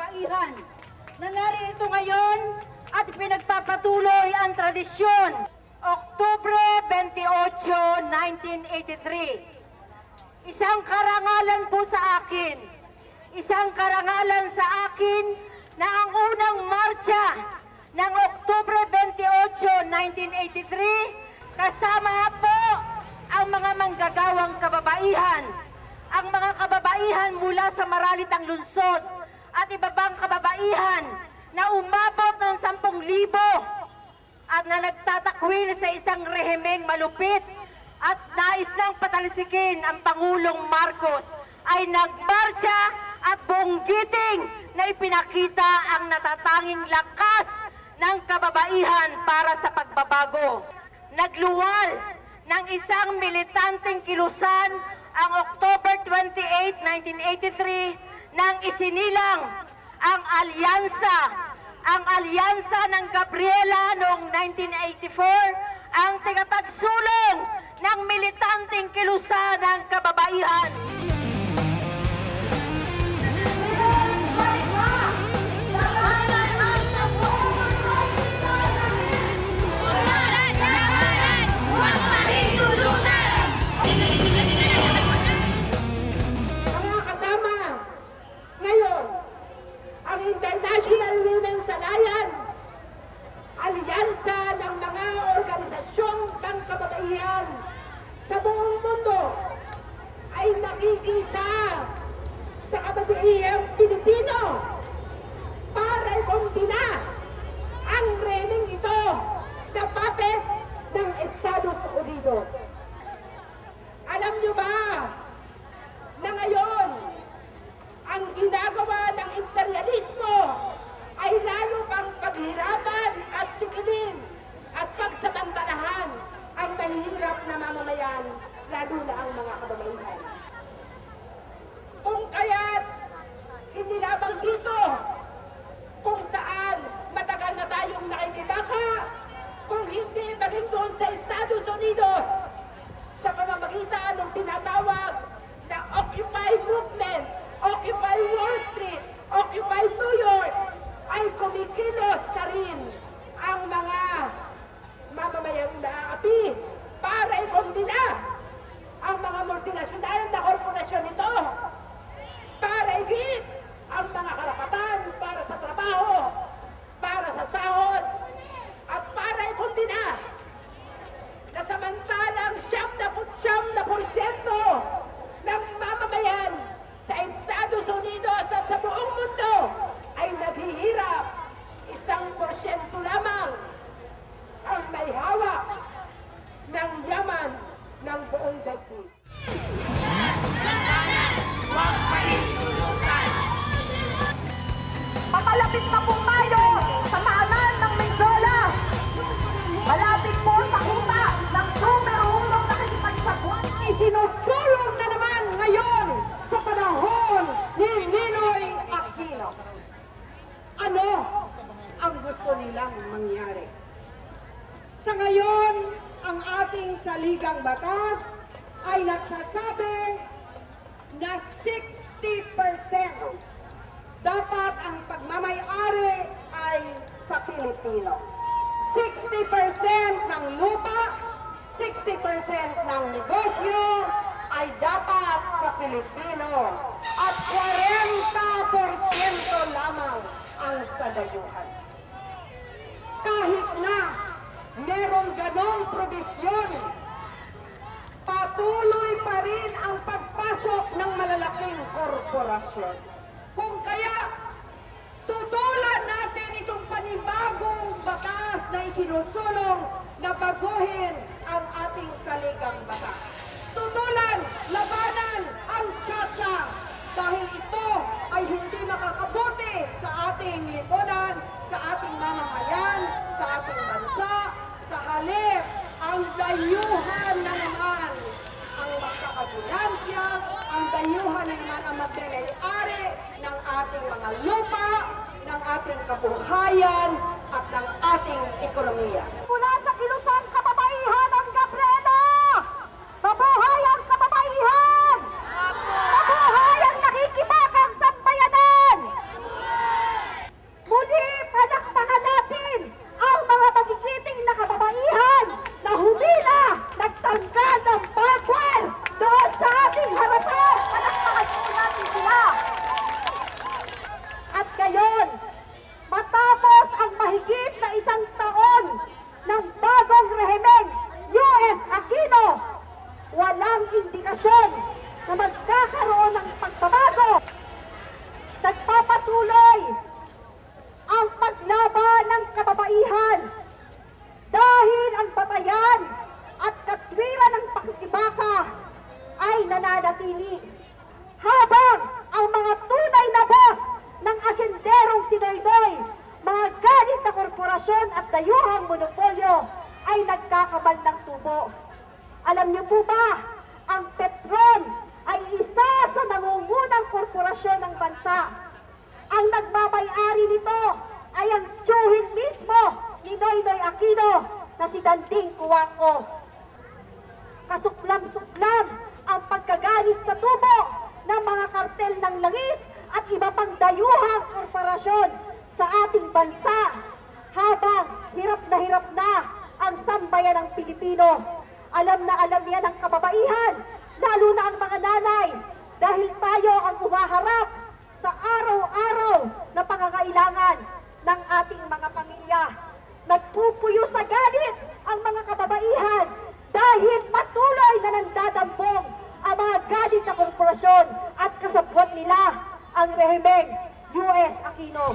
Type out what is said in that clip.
kababaihan na naririto ngayon at pinagpapatuloy ang tradisyon. Oktubre 28, 1983. Isang karangalan po sa akin. Isang karangalan sa akin na ang unang marcha ng Oktubre 28, 1983 kasama po ang mga manggagawang kababaihan, ang mga kababaihan mula sa maralitang lungsod at iba pang kababaihan na umabot ng 10,000 at na nagtatakwil sa isang rehimeng malupit at nais nang patalsikin ang Pangulong Marcos ay nagmarcha at buong giting na ipinakita ang natatanging lakas ng kababaihan para sa pagbabago. Nagluwal ng isang militanteng kilusan ang October 28, 1983 nang isinilang ang alyansa ang alyansa ng Gabriela noong 1984 ang tagapagsulong ng militanteng kilusan ng kababaihan. Pangkababaihan sa buong mundo ay nakikisa sa kababaihang Pilipino para ikondina ang reming ito na puppet ng Estados Unidos. Alam nyo ba na ngayon ang ginagawa ng imperialismo ay lalo pang paghirapan at sikilin at pagsamantalahan ang mahihirap na mamamayan, lalo na ang mga kababaihan. Kung kaya't hindi lamang dito kung saan matagal na tayong nakikibaka, kung hindi maging doon sa Estados Unidos, sa pamamagitan ng tinatawag na Occupy Movement, Occupy Wall Street, Occupy New York, ay kumikilos na rin ang mga mamamayang naapi para ikondina ang mga multinasyonal na korporasyon nito para igit ang mga karapatan para sa trabaho, para sa sahod, at para ikondina na samantalang siyam na porsyento ng mamamayan sa Estados Unidos at sa buong mundo ay naghihirap Sa ngayon, ang ating saligang batas ay nagsasabi na 60% dapat ang pagmamayari ay sa Pilipino. 60% ng lupa, 60% ng negosyo ay dapat sa Pilipino at 40% lamang ang sa dayuhan. Kahit na merong ganong probisyon, patuloy pa rin ang pagpasok ng malalaking korporasyon. Kung kaya, tutulan natin itong panibagong batas na isinusulong na baguhin ang ating saligang batas. Tutulan, labanan ang tsa dahil ito ay hindi makakabuti sa ating lipunan, sa ating mamamayan, sa ating bansa, sa halip, ang dayuhan na naman ang magkakabulansya, ang dayuhan na naman ang magre-ari ng ating mga lupa, ng ating kabuhayan, at ng ating ekonomiya. walang indikasyon na magkakaroon ng pagbabago. Nagpapatuloy ang paglaban ng kababaihan dahil ang batayan at katwiran ng pakikibaka ay nananatili habang ang mga tunay na boss ng asenderong sinaydoy, mga galit na korporasyon at dayuhang monopolyo ay nagkakabal ng tubo. Alam niyo po ba, ang Petron ay isa sa nangungunang korporasyon ng bansa. Ang nagbabayari nito ay ang tiyuhin mismo ni Noynoy Aquino na si Danding Kuwako. Kasuklam-suklam ang pagkagalit sa tubo ng mga kartel ng langis at iba pang dayuhang korporasyon sa ating bansa habang hirap na hirap na ang sambayan ng Pilipino. Alam na alam yan ang kababaihan, lalo na ang mga nanay, dahil tayo ang umaharap sa araw-araw na pangangailangan ng ating mga pamilya. Nagpupuyo sa galit ang mga kababaihan dahil patuloy na nandadambong ang mga galit na korporasyon at kasabwat nila ang rehimeng US Aquino.